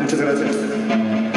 Muchas gracias.